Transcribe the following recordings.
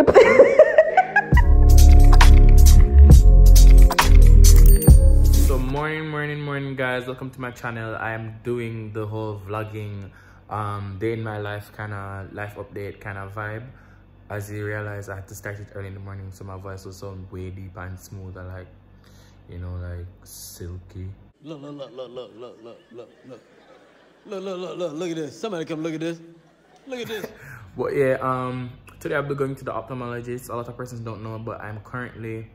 so morning morning morning guys welcome to my channel i am doing the whole vlogging um day in my life kind of life update kind of vibe as you realize i had to start it early in the morning so my voice will sound way deep and smooth and like you know like silky Look, look, look, look, look, look, look, look, look. Look, look, look, look, look at this. Somebody come look at this. Look at this. but yeah um today i'll be going to the ophthalmologist. A lot of persons don't know but i'm currently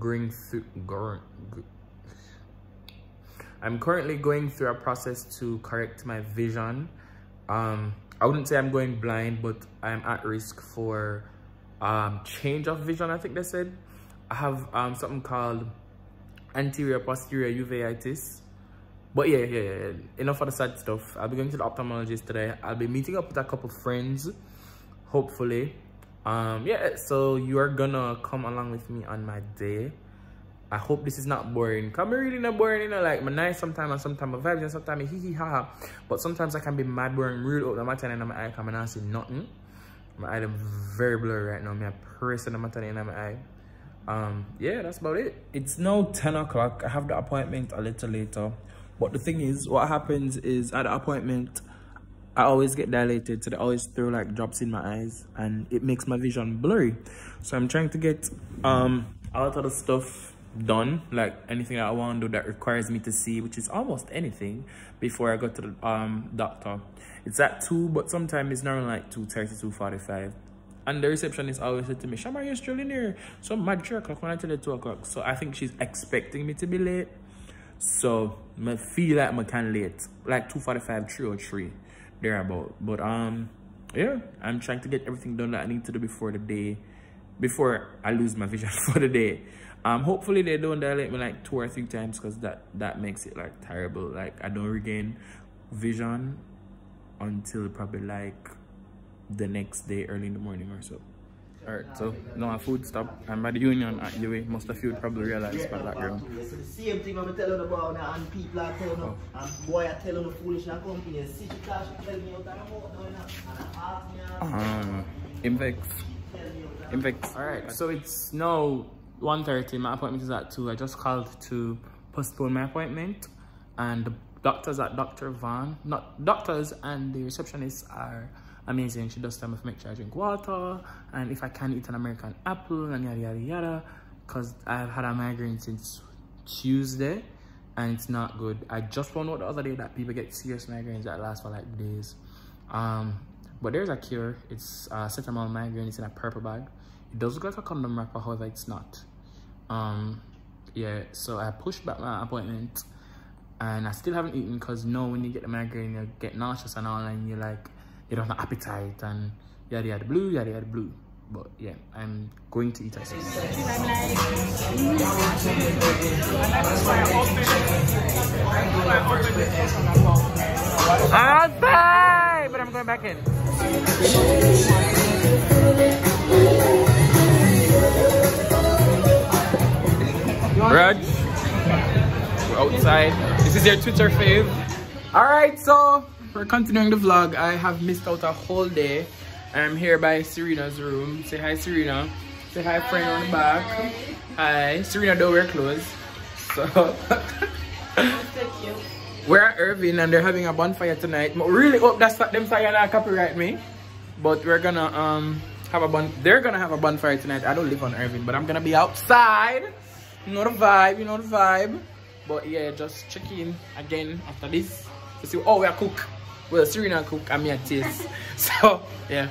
going through i'm currently going through a process to correct my vision. Um i wouldn't say i'm going blind but i'm at risk for um change of vision i think they said. I have um something called anterior posterior uveitis. But yeah, yeah, yeah, enough of the sad stuff. I'll be going to the ophthalmologist today. I'll be meeting up with a couple friends, hopefully. Um, yeah, so you are gonna come along with me on my day. I hope this is not boring. I'm really not boring, you know, like my nice sometimes and sometimes my vibes and sometimes hee hee ha ha. But sometimes I can be mad boring real up the matter and my eye come and I see nothing. My eye is very blurry right now. Me a pressing the matter in my eye. Um, yeah, that's about it. It's now 10 o'clock. I have the appointment a little later. But the thing is, what happens is at the appointment, I always get dilated. So they always throw like drops in my eyes and it makes my vision blurry. So I'm trying to get um a lot of the stuff done, like anything that I want to do that requires me to see, which is almost anything, before I go to the um doctor. It's at 2, but sometimes it's normally like 2.30, 2.45. And the receptionist always said to me, Shamar, you're still in here. So mad 3 o'clock when I tell her 2 o'clock. So I think she's expecting me to be late. So I feel like kind of late, like 2:45, 3 or 3, thereabout. But um, yeah, I'm trying to get everything done that I need to do before the day, before I lose my vision for the day. Um, hopefully they don't dilate me like two or three times because that that makes it like terrible. Like I don't regain vision until probably like the next day, early in the morning or so. Alright, so now my food stop. I'm at the union at the way. Most of you would probably realize by background. So the same thing I'm telling about now and people are telling them and boy are telling them foolish and company city cash tell me out and about now and I ask me Um, Invex. Invex. Alright, so it's now 1.30. My appointment is at 2. I just called to postpone my appointment. And the doctors at Dr. Van, not doctors and the receptionists are amazing. She does tell me to make sure I drink water and if I can eat an American apple and yada yada yada. Cause I've had a migraine since Tuesday and it's not good. I just found out the other day that people get serious migraines that last for like days. Um, but there's a cure. It's uh, cetamol migraine. It's in a purple bag. It does look like a condom wrapper, however, it's not. Um, yeah, so I pushed back my appointment and I still haven't eaten because no, when you get the migraine, you get nauseous and all, and you're like, you don't have appetite and yada yada blue, yada yada blue. But yeah, I'm going to eat as soon. Outside! But I'm going back in. Raj, we're outside. This is your Twitter fave. Alright, so we're continuing the vlog. I have missed out a whole day. I'm here by Serena's room. Say hi, Serena. Say hi, friend on the back. Hi. Serena don't wear clothes. So thank you. we're at Irving and they're having a bonfire tonight. But really hope that's not them saying not copyright me. But we're gonna um have a bon they're gonna have a bonfire tonight. I don't live on Irving, but I'm gonna be outside. You know the vibe, you know the vibe. But yeah, just check in again after this to see oh we're cook. Well Serena cook and me a taste. so yeah.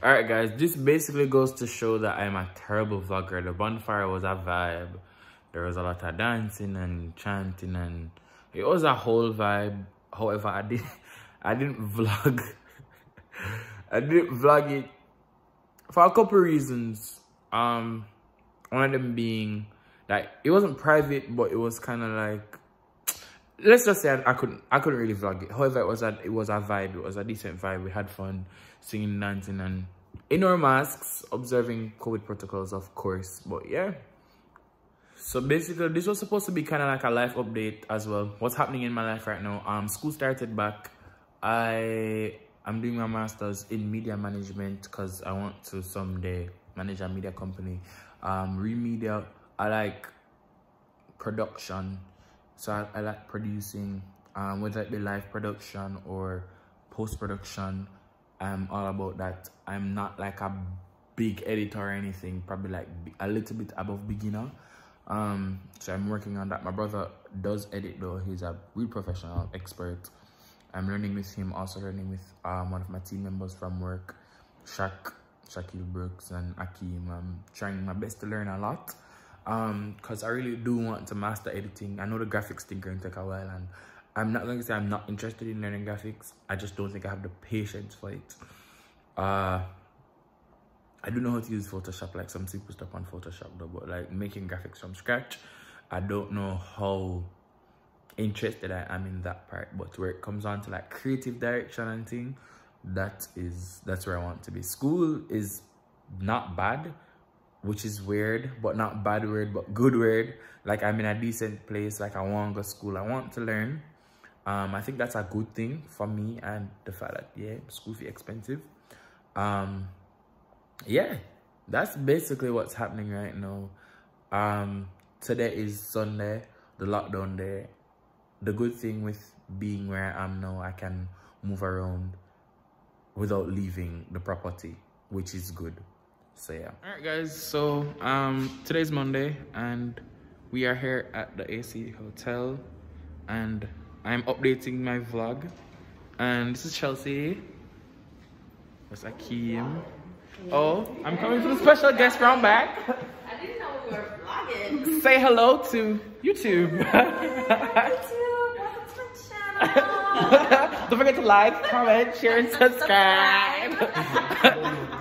Alright guys, this basically goes to show that I'm a terrible vlogger. The bonfire was a vibe. There was a lot of dancing and chanting and it was a whole vibe. However, I did I didn't vlog. I didn't vlog it for a couple reasons. Um one of them being like it wasn't private but it was kind of like let's just say I, I, couldn't I couldn't really vlog it. However, it was a it was a vibe. It was a decent vibe. We had fun singing, dancing, and in our masks, observing COVID protocols, of course. But yeah. So basically, this was supposed to be kind of like a life update as well. What's happening in my life right now? Um, school started back. I I'm doing my masters in media management because I want to someday manage a media company. Um, Remedia, I like production. So I, I like producing, um, whether it be live production or post-production. I'm all about that. I'm not like a big editor or anything, probably like a little bit above beginner. Um, so I'm working on that. My brother does edit though. He's a real professional expert. I'm learning with him, also learning with um, one of my team members from work, Shaq, Shaquille Brooks and Akeem. I'm trying my best to learn a lot because um, I really do want to master editing. I know the graphics thing can take a while and I'm not going to say I'm not interested in learning graphics. I just don't think I have the patience for it. Uh, I do know how to use Photoshop, like some simple stuff on Photoshop though, but like making graphics from scratch, I don't know how interested I am in that part. But where it comes on to like creative direction and thing, that is, that's where I want to be. School is not bad, which is weird, but not bad weird, but good weird. Like I'm in a decent place, like I want to go school, I want to learn. Um, I think that's a good thing for me and the fact that, yeah, school fee expensive. Um, yeah, that's basically what's happening right now. Um, today is Sunday, the lockdown day. The good thing with being where I am now, I can move around without leaving the property, which is good. So yeah. All right, guys. So um, today's Monday, and we are here at the AC Hotel, and I'm updating my vlog. And this is Chelsea. That's Akeem. Oh, I'm coming for the special guest round back. I didn't know we were vlogging. Say hello to YouTube. YouTube, welcome to my channel. Don't forget to like, comment, share, and subscribe.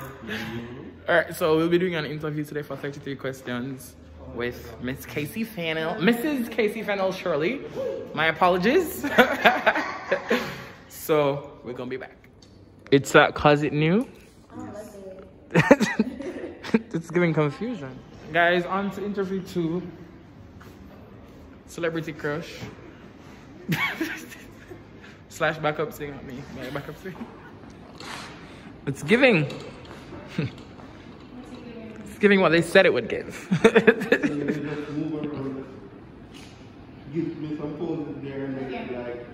All right, so we'll be doing an interview today for 33 questions with Miss Kaci Fennell, Mrs. Kaci Fennell Shirley. My apologies. so we're gonna be back. It's that cause it new. Oh, it's giving confusion. Guys, on to interview two. Celebrity crush. Slash backup sing at me. My backup singer. It's giving. It's giving what they said it would give. give me some poses there and then Okay. like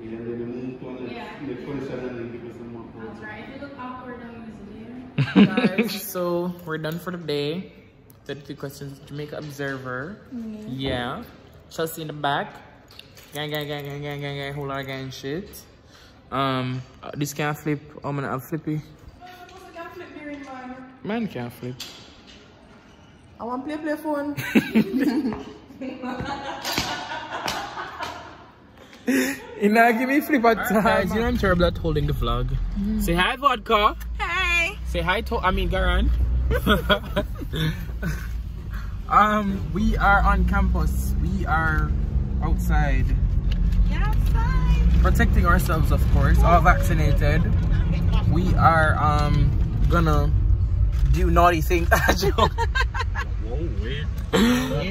yeah, and then the moon tone Yeah. the position and then give me some more That's poses. right. If you look awkward, don't use it here. Guys, so we're done for the day. 32 questions. Jamaica Observer. Yeah. Chelsea in the back. Gang, gang, gang, gang, gang, gang, gang. Whole lot of gang shit. Um, uh, this can't flip. I'm gonna have flippy. Man can't flip. I want to play play phone. You know, give me flip at time. Guys, you know I'm terrible at holding the vlog. Say hi, vodka. Hey. Say hi to, I mean, Garan. um, we are on campus. We are outside. Yeah, fine. Protecting ourselves, of course. All vaccinated. We are um gonna do naughty things. I joke.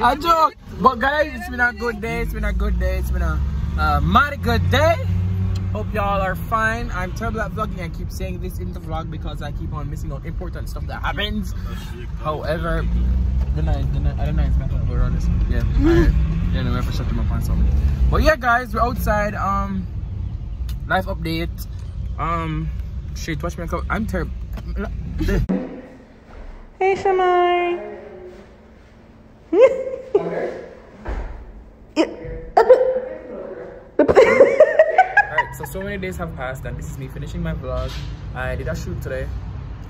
I joke. But guys, it's been a good day. It's been a good day. It's been a uh, mighty good day. Hope y'all are fine. I'm terrible at vlogging. I keep saying this in the vlog because I keep on missing out important stuff that happens. However, the night, the night, I don't know, it's not gonna go around this. Yeah, alright. Yeah, no, we have to shut them up on something. But yeah, guys, we're outside. Um, life update. Um, shit, watch me. I'm terrible. Hey, Shamai. Alright, so so many days have passed and this is me finishing my vlog. I did a shoot today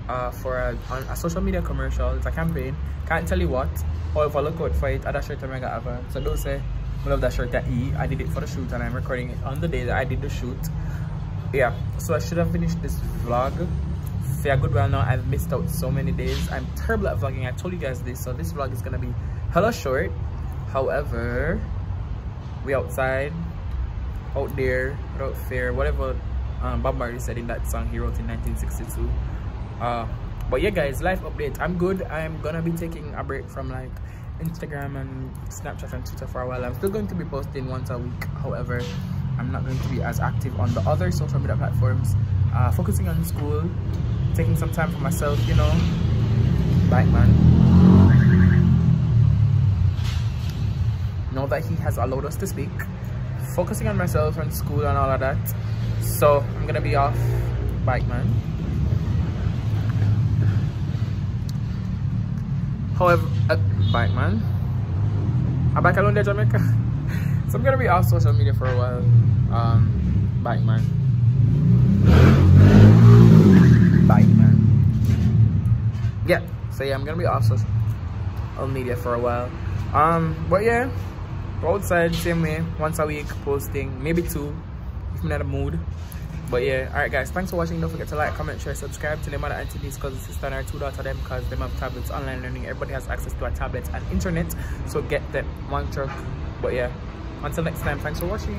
uh, for a, on a social media commercial. It's a campaign. Can't tell you what. Or if I look out for it, other shirt I'm gonna have. a- So don't say I love that shirt that E. I did it for the shoot and I'm recording it on the day that I did the shoot. Yeah, so I should have finished this vlog for a good while now. I've missed out so many days. I'm terrible at vlogging. I told you guys this, so this vlog is gonna be hella short. However, we outside out there without fear whatever um, Bob Marley said in that song he wrote in 1962 uh, but yeah guys life update I'm good I'm gonna be taking a break from like Instagram and Snapchat and Twitter for a while I'm still going to be posting once a week however I'm not going to be as active on the other social media platforms uh, focusing on school taking some time for myself you know bike man. Know that he has allowed us to speak. Focusing on myself and school and all of that. So I'm gonna be off bike man. However, uh, bike man. I'm back alone there, Jamaica. so I'm gonna be off social media for a while. Um, bike man. Man. Yeah. So yeah, I'm gonna be off social media for a while. Um, but yeah, outside same way, once a week posting, maybe two, if I'm in the mood. But yeah, alright guys, thanks for watching. Don't forget to like, comment, share, subscribe to the mother entities because it's sister, and our two daughter them because them have tablets, online learning. Everybody has access to a tablet and internet. So get them one truck. But yeah, until next time, thanks for watching.